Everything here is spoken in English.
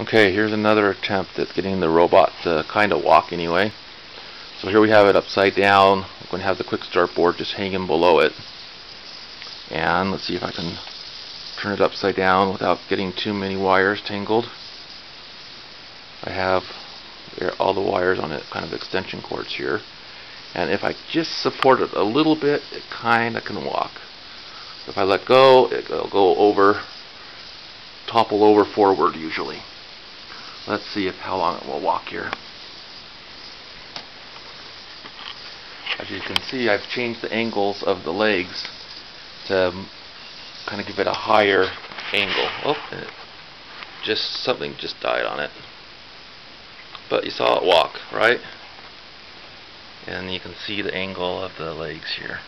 Okay, here's another attempt at getting the robot to kind of walk anyway. So here we have it upside down. I'm going to have the quick start board just hanging below it. And let's see if I can turn it upside down without getting too many wires tangled. I have all the wires on it, kind of extension cords here. And if I just support it a little bit, it kind of can walk. If I let go, it'll go over, topple over forward usually. Let's see if how long it will walk here. As you can see, I've changed the angles of the legs to um, kind of give it a higher angle. Oh, just something just died on it. But you saw it walk, right? And you can see the angle of the legs here.